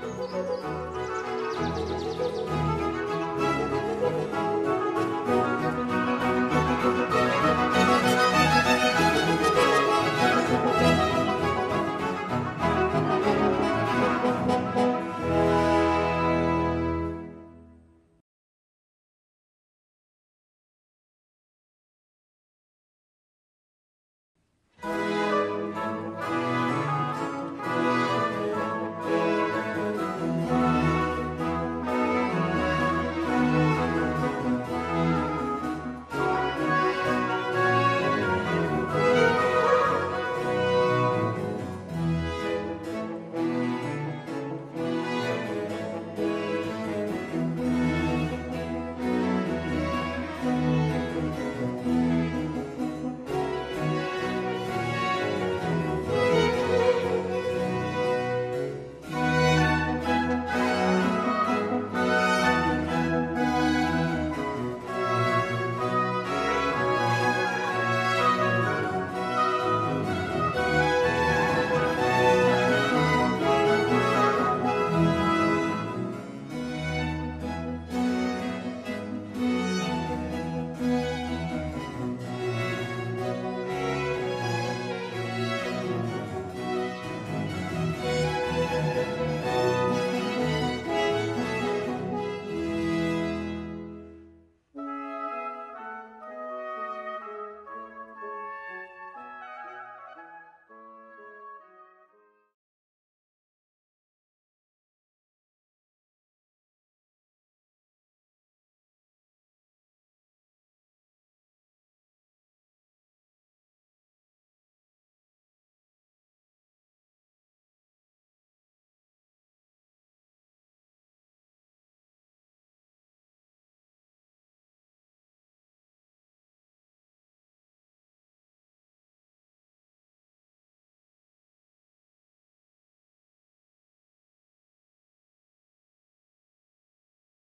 Música